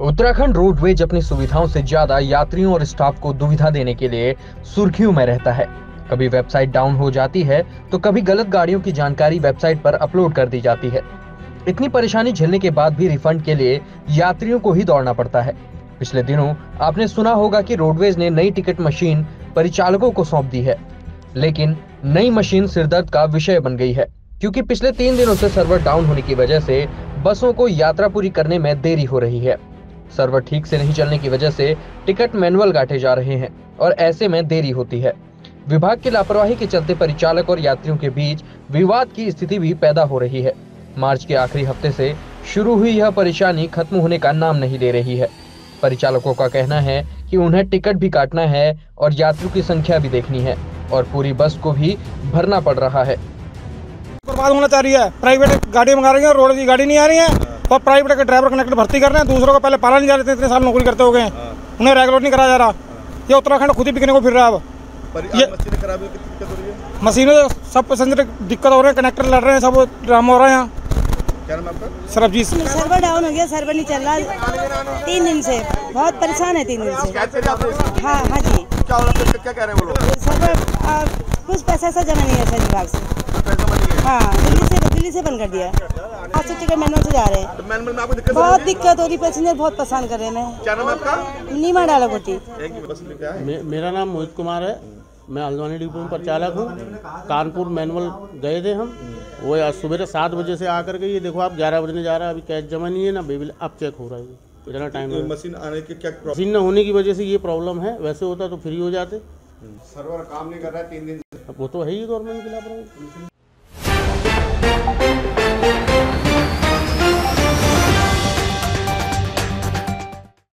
Uttarakhand roadways अपनी सुविधाओं से ज़्यादा यात्रियों और स्टाफ को दुविधा देने के लिए सुर्खियों में रहता है। कभी वेबसाइट डाउन हो जाती है तो कभी गलत गाड़ियों की जानकारी वेबसाइट पर अपलोड कर दी जाती है। इतनी परेशानी झेलने के बाद भी रिफंड के लिए यात्रियों को ही दौड़ना पड़ता है। पिछले दिनों आपने सुना होगा कि रोडवेज़ ने नई टिकट मशीन परिचालकों को सौंप दी है। लेकिन नई मशीन सिरदर्द का विषय बन गई है, क्योंकि पिछले तीन दिनों से सर्वर डाउन होने की वजह से बसों को यात्रा पूरी करने में देरी हो रही है। सर्वर ठीक से नहीं चलने की वजह से टिकट मैनुअल काटे जा रहे हैं और ऐसे में देरी होती है। विभाग की लापरवाही के चलते परिचालक और यात्रियों के बीच विवाद की स्थिति भी पैदा हो रही है। मार्च के आखिरी हफ़्ते से शुरू हुई यह परेशानी खत्म होने का नाम नहीं ले रही है। परिचालकों का कहना है कि उन्हें टिकट भी काटना है और यात्रियों की संख्या भी देखनी है और पूरी बस को भी भरना पड़ रहा है। बर्बाद होना चाह रही है। प्राइवेट गाड़ी मंगा रही है रोड की गाड़ी नहीं आ रही है। और प्राइवेट के ड्राइवर कनेक्टर भर्ती कर रहे हैं दूसरों को पहले पाला नहीं जा रहे थे इतने साल नौकरी करते हो। गए उन्हें रेगुलर नहीं कराया जा रहा। ये उत्तराखंड खुद ही बिकने को फिर रहा है अब। ये- मशीनें खराब है कितनी दिक्कत हो रही है? मशीनों से सब पैसेंजर दिक्कत हो रहे हैं कनेक्टर लड़ रहे हैं सब ड्रामा हो रहा है यहाँ। क्या नाम है आपका? सरबजीत सर्वर डाउन हो गया सर्वर नहीं चल रहा। तीन दिन से। बहुत परेशान है तीन दिन से। हाँ हाँ जी। क्या हो है? कह रहे हैं वो लोग? सर्वर कुछ पैसा ऐसा जमा नहीं है सर विभाग से। है हाँ दिल्ली से बंद कर दिया है। आज से मैनुअल से जा रहे हैं। तो मैनुअल में आपको दिक्कत हो बहुत रही है? दिक्कत हो रही पैसेंजर बहुत परेशान कर रहे हैं। क्या नाम आपका? नीमा डाला गोटी मे, मेरा नाम मोहित कुमार है। मैं हल्द्वानी डिपो में परिचालक हूँ। कानपुर मैनुअल गए थे हम। वो आज सुबह सात बजे से आकर के ये देखो आप ग्यारह बजने जा रहा है। अभी कैश जमा नहीं है ना बेबिल अब चेक हो रहा है। इतना टाइम मशीन आने के क्या प्रॉब्लम मशीन न होने की वजह से ये प्रॉब्लम है। वैसे होता तो फ्री हो जाते। सर्वर काम नहीं कर रहा है तीन दिन वो तो है ही गवर्नमेंट की लापरवाही